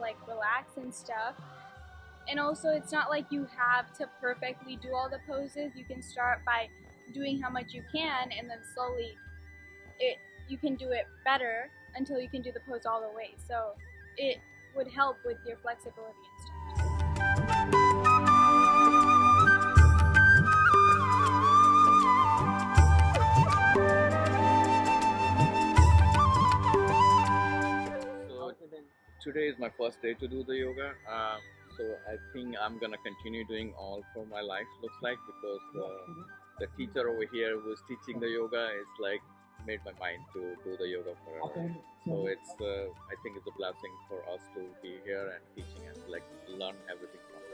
like relax and stuff. And also, it's not like you have to perfectly do all the poses. You can start by doing how much you can, and then slowly, it you can do it better until you can do the pose all the way. So it would help with your flexibility and stuff. Today is my first day to do the yoga. Um, so I think I'm gonna continue doing all for my life. Looks like because the, the teacher over here who's teaching the yoga is like made my mind to do the yoga forever. So it's uh, I think it's a blessing for us to be here and teaching and like learn everything from.